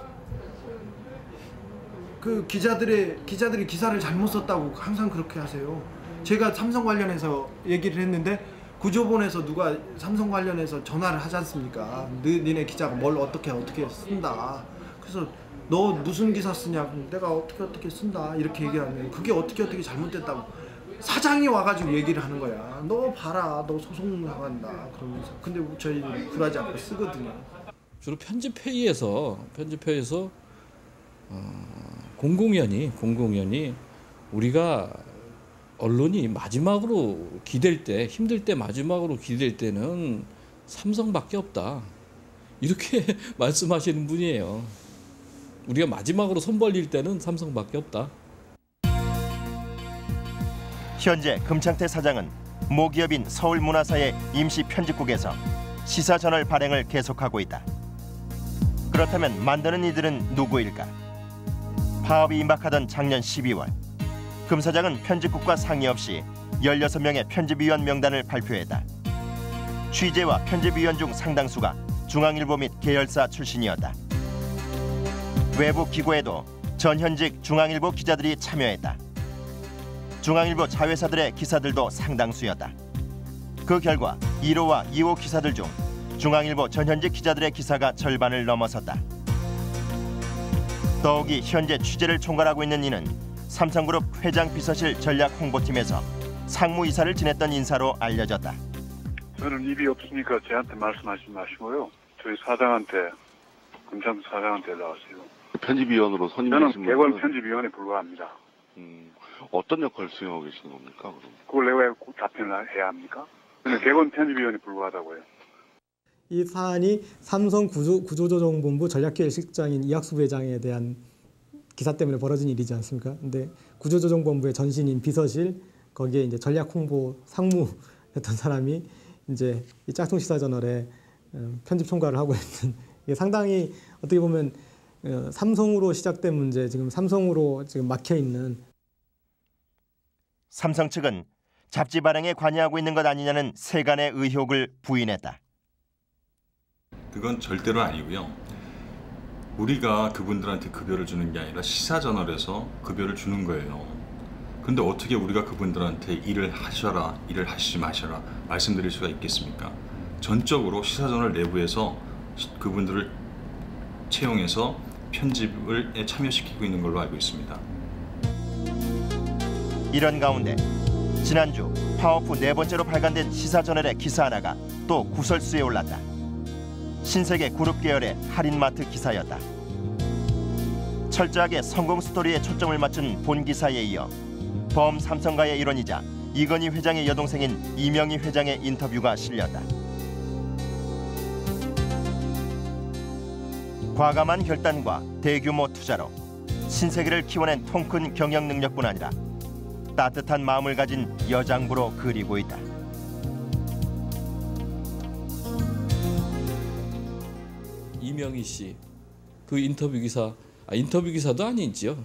그 기자들의 기자들이 기사를 잘못 썼다고 항상 그렇게 하세요. 제가 삼성 관련해서 얘기를 했는데 구조본에서 누가 삼성 관련해서 전화를 하지 않습니까? 너, 니네 기자가 뭘 어떻게 어떻게 쓴다. 그래서 너 무슨 기사 쓰냐? 내가 어떻게 어떻게 쓴다. 이렇게 얘기하면 그게 어떻게 어떻게 잘못됐다고 사장이 와가지고 얘기를 하는 거야. 너 봐라, 너 소송 나간다. 그러면서 근데 저희 굴하지 않고 쓰거든요. 주로 편집 회의에서 편집 회의에서 어, 공공연히 공공연히 우리가 언론이 마지막으로 기댈 때 힘들 때 마지막으로 기댈 때는 삼성밖에 없다 이렇게 *laughs* 말씀하시는 분이에요. 우리가 마지막으로 손 벌릴 때는 삼성밖에 없다. 현재 금창태 사장은 모기업인 서울문화사의 임시 편집국에서 시사저널 발행을 계속하고 있다. 그렇다면 만드는 이들은 누구일까? 파업이 임박하던 작년 12월 금 사장은 편집국과 상의 없이 16명의 편집위원 명단을 발표했다. 취재와 편집위원 중 상당수가 중앙일보 및 계열사 출신이었다. 외부 기고에도 전현직 중앙일보 기자들이 참여했다. 중앙일보 자회사들의 기사들도 상당수였다. 그 결과 1호와 2호 기사들 중 중앙일보 전현직 기자들의 기사가 절반을 넘어섰다. 더욱이 현재 취재를 총괄하고 있는 이는 삼성그룹 회장 비서실 전략 홍보팀에서 상무이사를 지냈던 인사로 알려졌다. 저는 입이 없으니까 저한테 말씀하지 마시고요. 저희 사장한테 금창 사장한테 나왔어요. 편집위원으로 저는 선임되신 개관 분은 편집위원에 불과합니다. 음, 어떤 역할을 수행하고 계시는 겁니까? 그럼? 그걸 내가 왜 답변을 해야 합니까? 저는 개관 편집위원에 불과하다고요. 이 사안이 삼성 구조, 구조조정본부 전략기획실장인 이학수 부회장에 대한 기사 때문에 벌어진 일이지 않습니까? 근데 구조조정본부의 전신인 비서실 거기에 이제 전략 홍보 상무였던 사람이 이제 이 짝퉁 시사 저널에 어, 편집 총괄을 하고 있는 *laughs* 이게 상당히 어떻게 보면 어, 삼성으로 시작된 문제 지금 삼성으로 지금 막혀 있는 삼성 측은 잡지 발행에 관여하고 있는 것 아니냐는 세간의 의혹을 부인했다. 그건 절대로 아니고요. 우리가 그분들한테 급여를 주는 게 아니라 시사저널에서 급여를 주는 거예요. 근데 어떻게 우리가 그분들한테 일을 하셔라, 일을 하시지 마셔라 말씀드릴 수가 있겠습니까? 전적으로 시사저널 내부에서 시- 그분들을 채용해서 편집을 참여시키고 있는 걸로 알고 있습니다. 이런 가운데 지난주 파업 후 네 번째로 발간된 시사저널의 기사 하나가 또 구설수에 올랐다. 신세계 그룹 계열의 할인마트 기사였다. 철저하게 성공 스토리에 초점을 맞춘 본 기사에 이어 범 삼성가의 일원이자 이건희 회장의 여동생인 이명희 회장의 인터뷰가 실렸다. 과감한 결단과 대규모 투자로 신세계를 키워낸 통큰 경영 능력뿐 아니라 따뜻한 마음을 가진 여장부로 그리고 있다. 이명희 씨 그 인터뷰 기사 아 인터뷰 기사도 아니지요.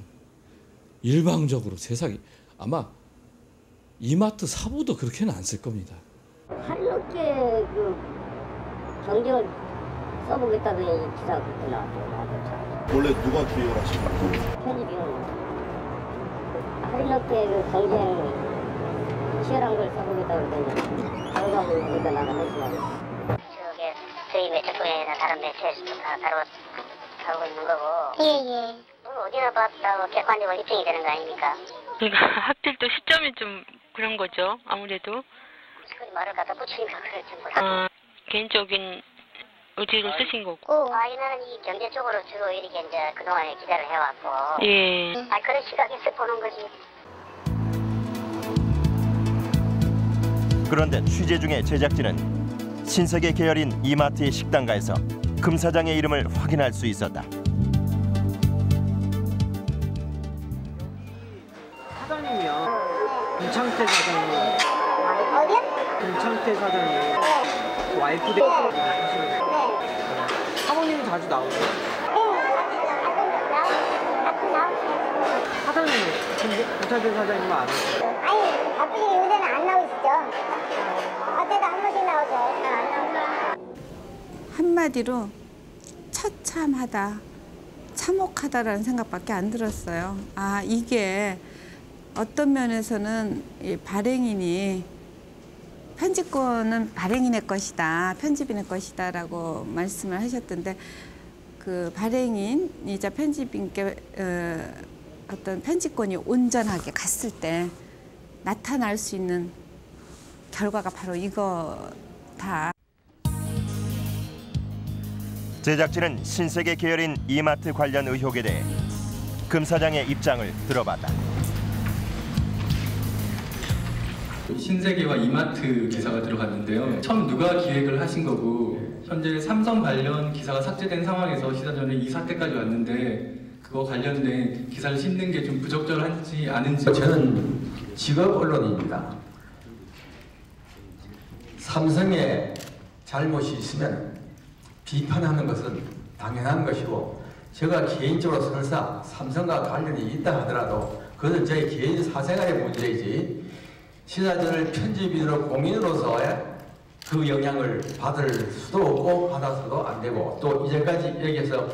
일방적으로 세상이 아마 이마트 사부도 그렇게는 안 쓸 겁니다. 한롭게 그 경쟁을 써보겠다는 기사가 그렇게 나왔죠. 원래 누가 기획을 하시는 거예요? 편집위원 한롭게 그 경쟁 치열한 걸 써보겠다고 그랬는데 결과는 거기다 나가 했지만 저게 저희 통해나 다른 매체에서도 다 다루고 있는 거고 예 예 어디나 봤다고 객관적으로 입증이 되는 거 아닙니까? 그러니까 *laughs* 하필 또 시점이 좀 그런 거죠. 아무래도 그 말을 갖다 붙이니까 그랬지 뭐. 어, 개인적인 의지로 쓰신 거고. 그 아이는 이 경제 쪽으로 주로 이렇게 이제 그동안에 기자를 해왔고. 예. 아 그런 시각에서 보는 거지. 그런데 취재 중에 제작진은 신세계 계열인 이마트의 식당가에서 금 사장의 이름을 확인할 수 있었다. 사장님이요. 김창태 사장님. 어디요? 김창태 사장님. 와이프 대 하시는 사모님은 자주 나오세요? 사장님은 김창태 사장님은 안 오세요? 아니 바쁘신 요새는 안 나오시죠? 어때도 한 번씩? 안 나오세요? 한마디로 처참하다, 참혹하다라는 생각밖에 안 들었어요. 아, 이게 어떤 면에서는 이 발행인이 편집권은 발행인의 것이다, 편집인의 것이다라고 말씀을 하셨던데 그 발행인이자 편집인께 어, 어떤 편집권이 온전하게 갔을 때 나타날 수 있는 결과가 바로 이거다. 제작진은 신세계 계열인 이마트 관련 의혹에 대해 금 사장의 입장을 들어봤다. 신세계와 이마트 기사가 들어갔는데요. 처음 누가 기획을 하신 거고 현재 삼성 관련 기사가 삭제된 상황에서 시사전에 이 사태까지 왔는데 그거 관련된 기사를 싣는 게 좀 부적절한지 않은지 저는 직업 언론입니다. 삼성에 잘못이 있으면 비판하는 것은 당연한 것이고 제가 개인적으로 설사 삼성과 관련이 있다 하더라도 그것은 제 개인 사생활의 문제이지 시사전을 편집인으로 공인으로서의 그 영향을 받을 수도 없고 받아서도 안 되고 또 이제까지 여기에서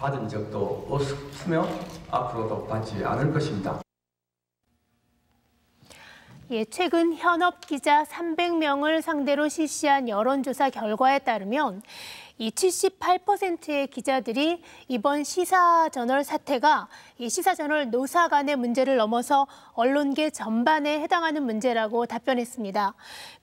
받은 적도 없으며 앞으로도 받지 않을 것입니다. 예, 최근 현업 기자 300명을 상대로 실시한 여론조사 결과에 따르면 이 78%의 기자들이 이번 시사저널 사태가 이 시사저널 노사 간의 문제를 넘어서 언론계 전반에 해당하는 문제라고 답변했습니다.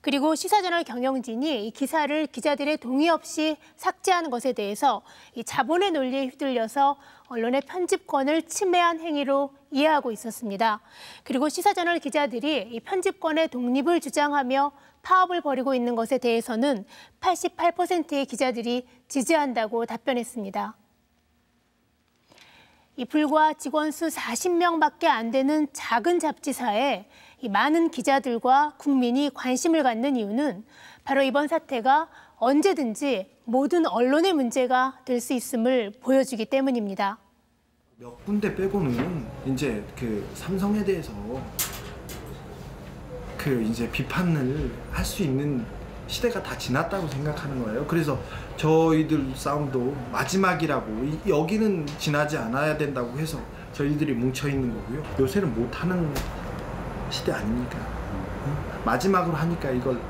그리고 시사저널 경영진이 이 기사를 기자들의 동의 없이 삭제하는 것에 대해서 이 자본의 논리에 휘둘려서 언론의 편집권을 침해한 행위로 이해하고 있었습니다. 그리고 시사저널 기자들이 이 편집권의 독립을 주장하며 파업을 벌이고 있는 것에 대해서는 88%의 기자들이 지지한다고 답변했습니다. 이 불과 직원 수 40명밖에 안 되는 작은 잡지사에 이 많은 기자들과 국민이 관심을 갖는 이유는 바로 이번 사태가 언제든지 모든 언론의 문제가 될 수 있음을 보여주기 때문입니다. 몇 군데 빼고는 이제 그 삼성에 대해서 그 이제 비판을 할 수 있는 시대가 다 지났다고 생각하는 거예요. 그래서 저희들 싸움도 마지막이라고 이- 여기는 지나지 않아야 된다고 해서 저희들이 뭉쳐 있는 거고요. 요새는 못 하는 시대 아닙니까? 응? 마지막으로 하니까 이걸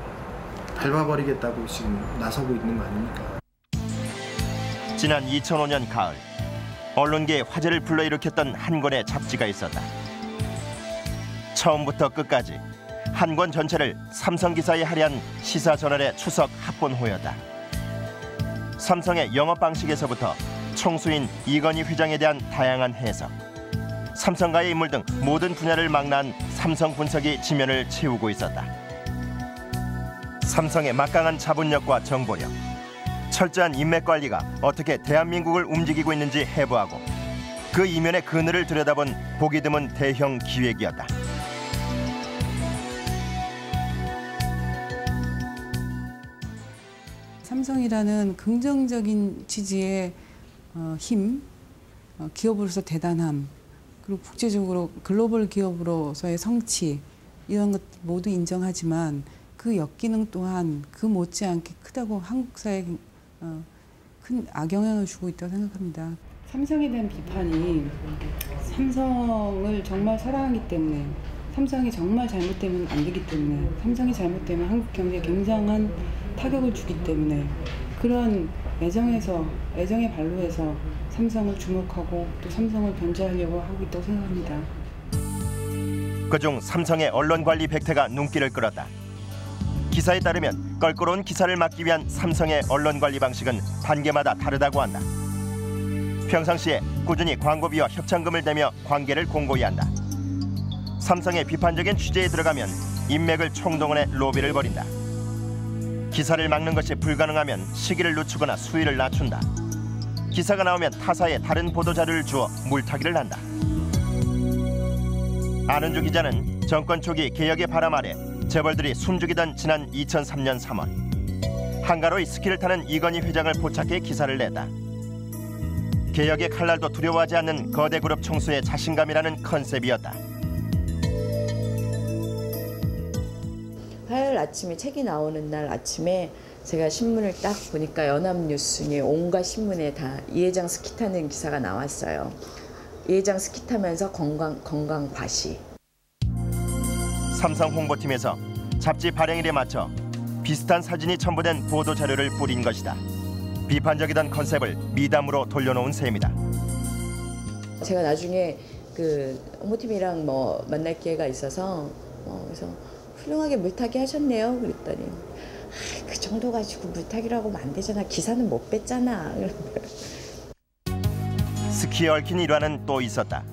밟아버리겠다고 지금 나서고 있는 거 아닙니까? 지난 2005년 가을 언론계에 화제를 불러일으켰던 한 권의 잡지가 있었다. 처음부터 끝까지 한 권 전체를 삼성 기사에 할애한 시사저널의 추석 합본호였다. 삼성의 영업 방식에서부터 총수인 이건희 회장에 대한 다양한 해석, 삼성과의 인물 등 모든 분야를 망라한 삼성 분석이 지면을 채우고 있었다. 삼성의 막강한 자본력과 정보력, 철저한 인맥 관리가 어떻게 대한민국을 움직이고 있는지 해부하고 그 이면의 그늘을 들여다본 보기 드문 대형 기획이었다. 삼성이라는 긍정적인 지지의 어, 힘, 어, 기업으로서 대단함, 그리고 국제적으로 글로벌 기업으로서의 성취 이런 것 모두 인정하지만 그 역기능 또한 그 못지않게 크다고 한국 사회에 어, 큰 악영향을 주고 있다고 생각합니다. 삼성에 대한 비판이 삼성을 정말 사랑하기 때문에 삼성이 정말 잘못되면 안 되기 때문에 삼성이 잘못되면 한국 경제에 굉장한 타격을 주기 때문에 그런 애정에서 애정의 발로해서 삼성을 주목하고 또 삼성을 견제하려고 하고 있다고 생각합니다. 그중 삼성의 언론 관리 백태가 눈길을 끌었다. 기사에 따르면 껄끄러운 기사를 막기 위한 삼성의 언론 관리 방식은 단계마다 다르다고 한다. 평상시에 꾸준히 광고비와 협찬금을 대며 관계를 공고히 한다. 삼성의 비판적인 취재에 들어가면 인맥을 총동원해 로비를 벌인다. 기사를 막는 것이 불가능하면 시기를 늦추거나 수위를 낮춘다. 기사가 나오면 타사에 다른 보도 자료를 주어 물타기를 한다. 안은주 기자는 정권 초기 개혁의 바람 아래 재벌들이 숨죽이던 지난 2003년 3월 한가로이 스키를 타는 이건희 회장을 포착해 기사를 냈다. 개혁의 칼날도 두려워하지 않는 거대 그룹 총수의 자신감이라는 컨셉이었다. 화요일 아침에 책이 나오는 날 아침에 제가 신문을 딱 보니까 연합뉴스니 온갖 신문에 다 이 회장 스키 타는 기사가 나왔어요. 이 회장 스키 타면서 건강 건강 과시. 삼성 홍보팀에서 잡지 발행일에 맞춰 비슷한 사진이 첨부된 보도 자료를 뿌린 것이다. 비판적이던 컨셉을 미담으로 돌려놓은 셈이다. 제가 나중에 그 홍보팀이랑 뭐 만날 기회가 있어서 어, 그래서 훌륭하게 물타기 하셨네요. 그랬더니 아, 그 정도 가지고 물타기라고 하면 안 되잖아. 기사는 못 뺐잖아. *laughs* 스키에 얽힌 일화는 또 있었다.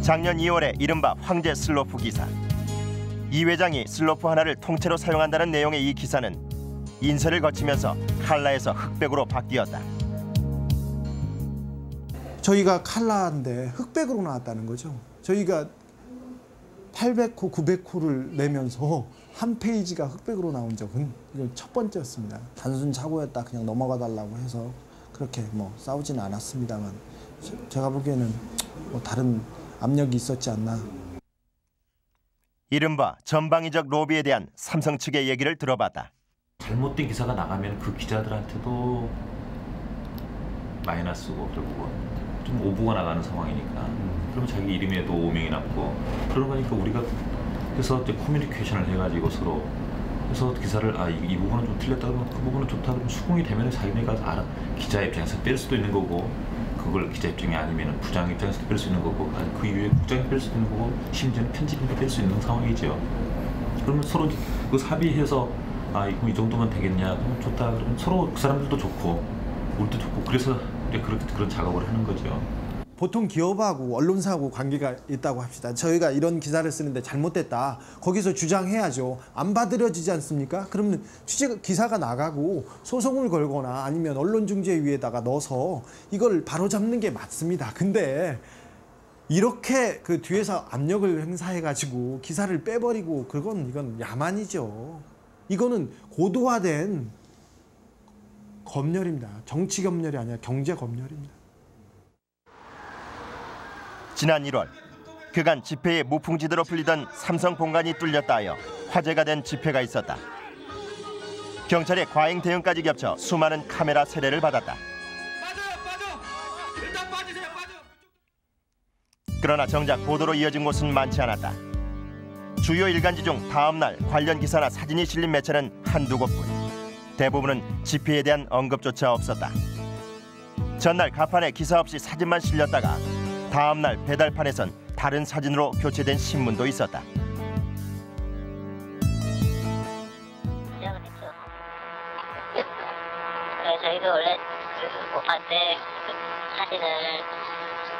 작년 2월에 이른바 황제 슬로프 기사. 이 회장이 슬로프 하나를 통째로 사용한다는 내용의 이 기사는 인쇄를 거치면서 칼라에서 흑백으로 바뀌었다. 저희가 칼라인데 흑백으로 나왔다는 거죠. 저희가 800호, 900호를 내면서 한 페이지가 흑백으로 나온 적은 첫 번째였습니다. 단순 사고였다 그냥 넘어가 달라고 해서 그렇게 뭐 싸우지는 않았습니다만 제가 보기에는 뭐 다른 압력이 있었지 않나. 이른바 전방위적 로비에 대한 삼성 측의 얘기를 들어봤다. 잘못된 기사가 나가면 그 기자들한테도 마이너스고 그리고 좀 오보가 나가는 상황이니까. 그러면 자기 이름에도 오명이 남고. 그러는 거니까 우리가 그래서 이제 커뮤니케이션을 해가지고 서로 그래서 기사를 아이 부분은 좀 틀렸다. 그러면 그 부분은 좋다. 그러면 수긍이 되면 자기네가 알아 기자 입장에서 뺄 수도 있는 거고 그걸 기자 입장이 아니면 부장 입장에서 뺄 수 있는 거고 그 이후에 국장이 뺄 수 있는 거고 심지어는 편집인도 뺄 수 있는 상황이죠. 그러면 서로 그 합의해서 아 이 정도면 되겠냐 그러면 좋다 그러면 서로 그 사람들도 좋고 우리도 좋고 그래서 그렇게 그런 작업을 하는 거죠. 보통 기업하고 언론사하고 관계가 있다고 합시다. 저희가 이런 기사를 쓰는데 잘못됐다. 거기서 주장해야죠. 안 받아들여지지 않습니까? 그러면 취재 기사가 나가고 소송을 걸거나 아니면 언론중재위에다가 넣어서 이걸 바로잡는 게 맞습니다. 근데 이렇게 그 뒤에서 압력을 행사해가지고 기사를 빼버리고 그건 이건 야만이죠. 이거는 고도화된 검열입니다. 정치 검열이 아니라 경제 검열입니다. 지난 1월 그간 집회의 무풍지대로 풀리던 삼성 본관이 뚫렸다 하여 화제가 된 집회가 있었다. 경찰의 과잉 대응까지 겹쳐 수많은 카메라 세례를 받았다. 그러나 정작 보도로 이어진 곳은 많지 않았다. 주요 일간지 중 다음 날 관련 기사나 사진이 실린 매체는 한두 곳뿐. 대부분은 집회에 대한 언급조차 없었다. 전날 가판에 기사 없이 사진만 실렸다가 다음 날 배달판에선 다른 사진으로 교체된 신문도 있었다. 네, 저희도 원래 그 오빠 때 사진을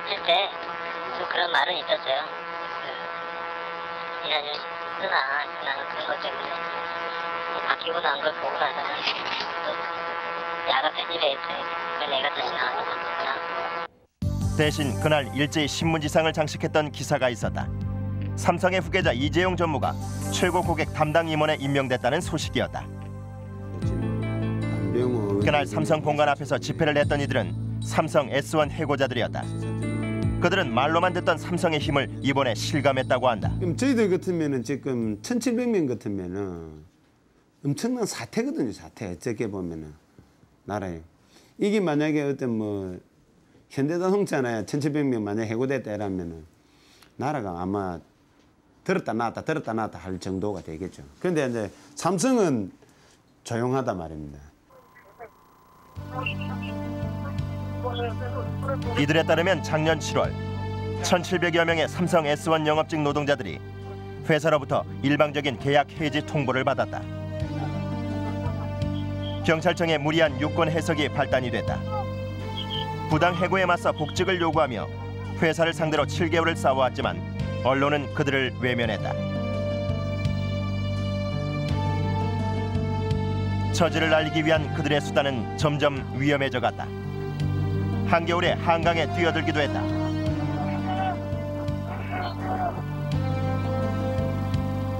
쓸때좀 그런 말은 있었어요. 그, 이나좀 쓰나 나는 그런 것 때문에 바뀌고 난 걸 보고 나서는 또 야가 편집에 왜 내가 다시 나와서 바꾸냐. 대신 그날 일제히 신문지상을 장식했던 기사가 있었다. 삼성의 후계자 이재용 전무가 최고 고객 담당 임원에 임명됐다는 소식이었다. 그날 삼성 본관 앞에서 집회를 했던 이들은 삼성 S1 해고자들이었다. 그들은 말로만 듣던 삼성의 힘을 이번에 실감했다고 한다. 저희들 같으면은 지금 1,700명 같으면은 엄청난 사태거든요, 사태. 어떻게 보면은 나라에 이게 만약에 어떤 뭐 현대자동차나 1,700명 만약 해고됐다 이러면은 나라가 아마 들었다 놨다 들었다 놨다 할 정도가 되겠죠. 그런데 이제 삼성은 조용하다 말입니다. 이들에 따르면 작년 7월 1,700여 명의 삼성 S1 영업직 노동자들이 회사로부터 일방적인 계약 해지 통보를 받았다. 경찰청의 무리한 유권 해석이 발단이 됐다. 부당 해고에 맞서 복직을 요구하며 회사를 상대로 7개월을 싸워왔지만 언론은 그들을 외면했다. 처지를 알리기 위한 그들의 수단은 점점 위험해져 갔다. 한겨울에 한강에 뛰어들기도 했다.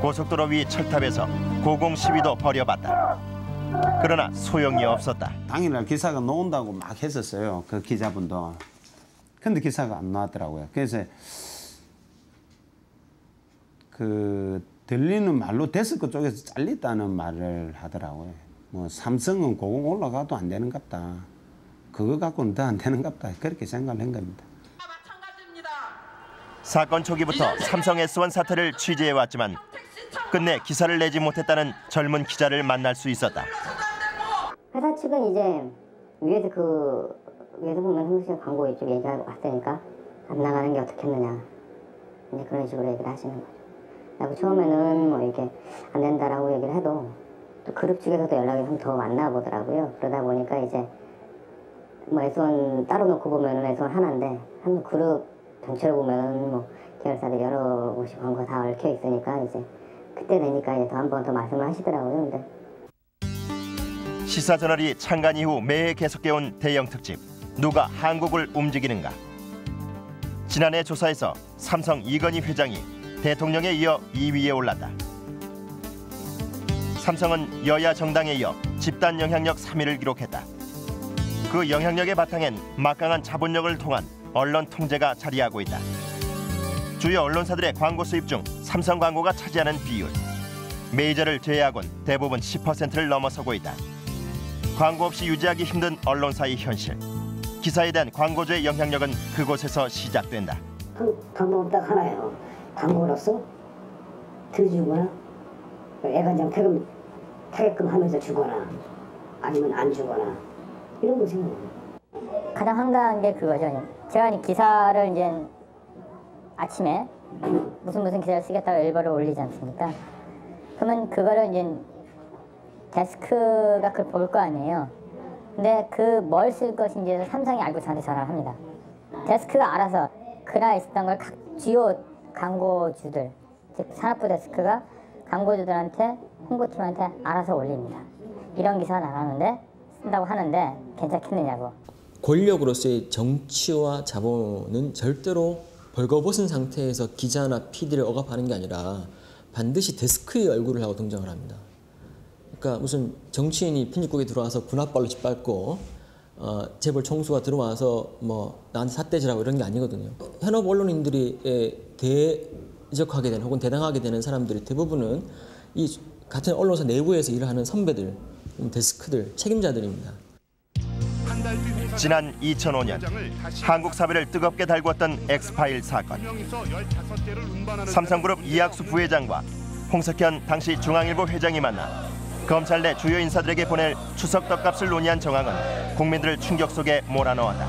고속도로 위 철탑에서 고공 시위도 벌여봤다. 그러나 소용이 없었다. 당일날 기사가 나온다고 막 했었어요. 그 기자분도. 근데 기사가 안 나왔더라고요. 그래서 그 들리는 말로 데스크 쪽에서 잘렸다는 말을 하더라고요. 뭐 삼성은 고공 올라가도 안 되는 갑다. 그거 갖고는 더 안 되는 갑다. 그렇게 생각을 한 겁니다. 사건 초기부터 삼성 S1 사태를 취재해왔지만 끝내 기사를 내지 못했다는 젊은 기자를 만날 수 있었다. 회사 측은 이제 위에서 그 위에서 보면 흥국씨 광고 이쪽 얘기하고 왔으니까 안 나가는 게 어떻겠느냐 이제 그런 식으로 얘기를 하시는 거죠. 나도 처음에는 뭐 이게 안 된다라고 얘기를 해도 또 그룹 측에서도 연락이 좀 더 왔나 보더라고요. 그러다 보니까 이제 뭐 S1 따로 놓고 보면은 S1 하나인데 한 그룹 전체를 보면은 뭐 계열사들 여러 곳이 광고 다 얽혀 있으니까 이제 그때 되니까 이제 더 한 번 더 말씀을 하시더라고요. 근데 시사 저널이 창간 이후 매해 계속해온 대형 특집 누가 한국을 움직이는가. 지난해 조사에서 삼성 이건희 회장이 대통령에 이어 2위에 올랐다. 삼성은 여야 정당에 이어 집단 영향력 3위를 기록했다. 그 영향력의 바탕엔 막강한 자본력을 통한 언론 통제가 자리하고 있다. 주요 언론사들의 광고 수입 중 삼성 광고가 차지하는 비율 메이저를 제외하곤 대부분 10%를 넘어서고 있다. 광고 없이 유지하기 힘든 언론사의 현실. 기사에 대한 광고주의 영향력은 그곳에서 시작된다. 방법 딱 하나예요. 광고로서 더 주거나 애간장 태금 타게끔 하면서 주거나 아니면 안 주거나 이런 거 생각해요. 가장 황당한 게 그거죠. 제가 이 기사를 이제 아침에 무슨 무슨 기사를 쓰겠다고 일벌을 올리지 않습니까? 그러면 그거를 이제 데스크가 그걸 볼 거 아니에요. 근데 그 뭘 쓸 것인지 삼성이 알고 저한테 전화를 합니다. 데스크가 알아서 그날 있었던 걸 각 주요 광고주들, 즉 산업부 데스크가 광고주들한테 홍보팀한테 알아서 올립니다. 이런 기사가 나가는데 쓴다고 하는데 괜찮겠느냐고. 권력으로서의 정치와 자본은 절대로 벌거벗은 상태에서 기자나 PD를 억압하는 게 아니라 반드시 데스크의 얼굴을 하고 등장을 합니다. 그러니까 무슨 정치인이 편집국에 들어와서 군합발로 짓밟고 어, 재벌 총수가 들어와서 뭐 나한테 삿대질하고 이런 게 아니거든요. 현업 언론인들이 대적하게 되는 혹은 대당하게 되는 사람들이 대부분은 이 같은 언론사 내부에서 일을 하는 선배들, 데스크들, 책임자들입니다. 지난 2005년 한국 사회를 뜨겁게 달궜던 엑스파일 사건. 삼성그룹 이학수 부회장과 홍석현 당시 중앙일보 회장이 만나 검찰 내 주요 인사들에게 보낼 추석 떡값을 논의한 정황은 국민들을 충격 속에 몰아넣었다.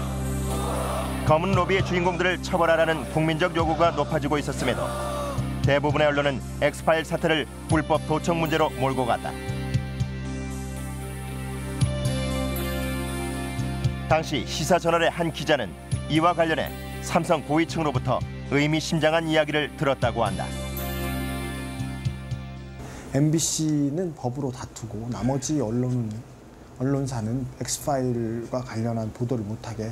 검은 로비의 주인공들을 처벌하라는 국민적 요구가 높아지고 있었음에도 대부분의 언론은 엑스파일 사태를 불법 도청 문제로 몰고 갔다. 당시 시사저널의 한 기자는 이와 관련해 삼성 고위층으로부터 의미심장한 이야기를 들었다고 한다. MBC는 법으로 다투고 나머지 언론은 언론사는 엑스파일과 관련한 보도를 못하게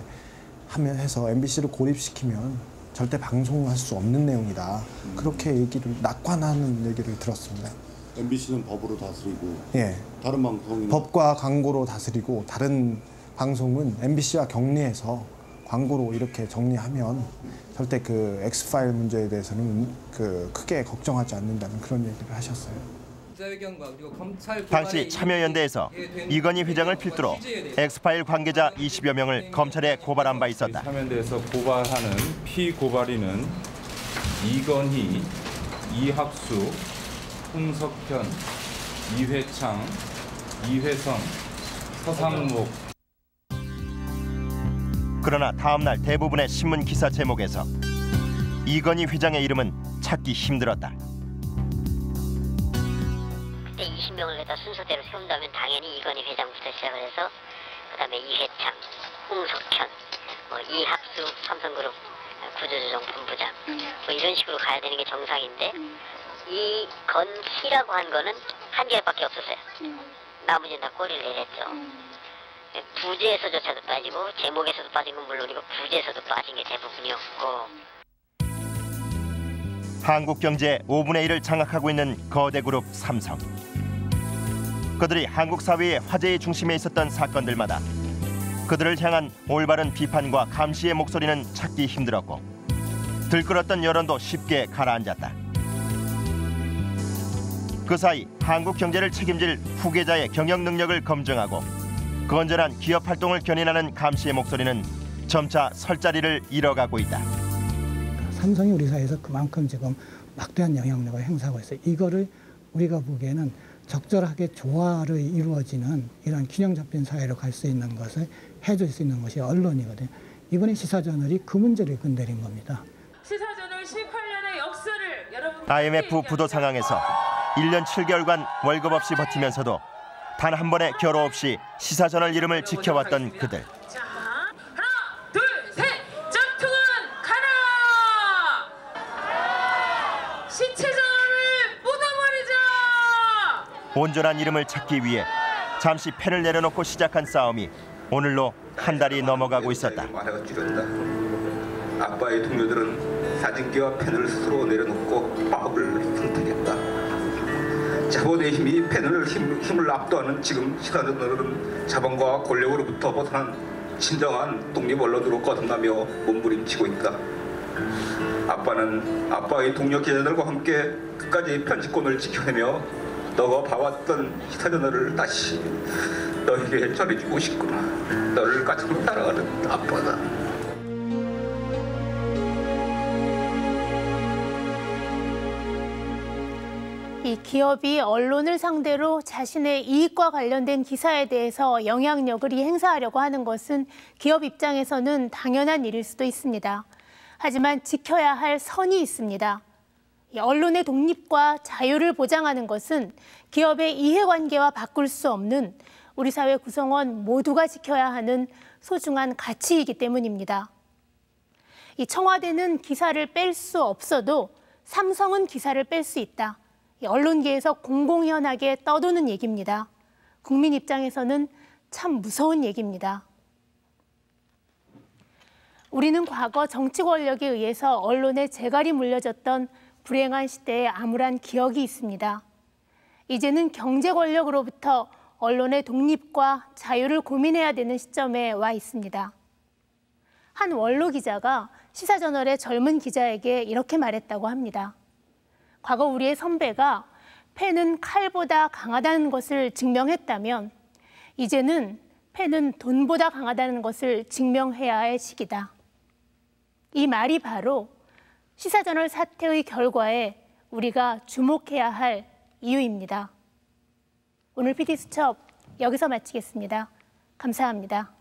하면 해서 MBC를 고립시키면 절대 방송할 수 없는 내용이다. 그렇게 얘기를 낙관하는 얘기를 들었습니다. MBC는 법으로 다스리고 예. 다른 방송이 법과 광고로 다스리고 다른 방송은 MBC와 격리해서 광고로 이렇게 정리하면 절대 그 엑스파일 문제에 대해서는 그 크게 걱정하지 않는다는 그런 얘기를 하셨어요. 당시 참여연대에서 이건희 회장을 필두로 엑스파일 관계자 20여 명을 검찰에 고발한 바 있었다. 참여연대에서 고발하는 피고발인은 이건희, 이학수, 홍석현, 이회창, 이회성, 서상목, 그러나 다음 날 대부분의 신문 기사 제목에서 이건희 회장의 이름은 찾기 힘들었다. 신명을 갖다 순서대로 세운다면 당연히 이건희 회장부터 시작을 해서 그다음에 이회창, 홍석현, 뭐 이학수 삼성그룹 구조조정 본부장 뭐 이런 식으로 가야 되는 게 정상인데 이 건희라고 한 거는 한 개밖에 없었어요. 나머지는 다 꼬리를 내렸죠. 부재에서조차도 빠지고 제목에서도 빠진 건 물론이고 부재에서도 빠진 게 대부분이었고 한국 경제 5분의 1을 장악하고 있는 거대 그룹 삼성. 그들이 한국 사회의 화제의 중심에 있었던 사건들마다 그들을 향한 올바른 비판과 감시의 목소리는 찾기 힘들었고 들끓었던 여론도 쉽게 가라앉았다. 그 사이 한국 경제를 책임질 후계자의 경영 능력을 검증하고 건전한 기업 활동을 견인하는 감시의 목소리는 점차 설 자리를 잃어가고 있다. 삼성이 우리 사회에서 그만큼 지금 막대한 영향력을 행사하고 있어요. 이거를 우리가 보기에는 적절하게 조화를 이루어지는 이런 균형 잡힌 사회로 갈 수 있는 것을 해줄 수 있는 것이 언론이거든요. 이번에 시사저널이 그 문제를 건드린 겁니다. 시사저널 18년의 역사를 여러분 IMF 부도 상황에서 1년 7개월간 월급 없이 버티면서도 단 한 번의 결호 없이 시사저널 이름을 지켜왔던 그들. 둘셋 점투는 가라 시체저널을 묻어버리자 온전한 이름을 찾기 위해 잠시 펜을 내려놓고 시작한 싸움이 오늘로 한 달이 넘어가고 있었다. 아빠의 동료들은 사진기와 펜을 스스로 내려놓고 마법을 선택했다. 자본의 힘이 펜을 힘, 힘을 압도하는 지금 시사저널은 자본과 권력으로부터 벗어난 진정한 독립 언론으로 거듭나며 몸부림치고 있다. 아빠는 아빠의 동료 기자들과 함께 끝까지 편집권을 지켜내며 너가 봐왔던 시사저널을 다시 너에게 전해주고 싶구나. 너를 가슴으로 따라가는 아빠다. 이 기업이 언론을 상대로 자신의 이익과 관련된 기사에 대해서 영향력을 행사하려고 하는 것은 기업 입장에서는 당연한 일일 수도 있습니다. 하지만 지켜야 할 선이 있습니다. 이 언론의 독립과 자유를 보장하는 것은 기업의 이해관계와 바꿀 수 없는 우리 사회 구성원 모두가 지켜야 하는 소중한 가치이기 때문입니다. 이 청와대는 기사를 뺄 수 없어도 삼성은 기사를 뺄 수 있다. 이 언론계에서 공공연하게 떠도는 얘기입니다. 국민 입장에서는 참 무서운 얘기입니다. 우리는 과거 정치 권력에 의해서 언론에 재갈이 물려졌던 불행한 시대의 암울한 기억이 있습니다. 이제는 경제 권력으로부터 언론의 독립과 자유를 고민해야 되는 시점에 와 있습니다. 한 원로 기자가 시사저널의 젊은 기자에게 이렇게 말했다고 합니다. 과거 우리의 선배가 펜은 칼보다 강하다는 것을 증명했다면 이제는 펜은 돈보다 강하다는 것을 증명해야 할 시기다. 이 말이 바로 시사저널 사태의 결과에 우리가 주목해야 할 이유입니다. 오늘 PD수첩 여기서 마치겠습니다. 감사합니다.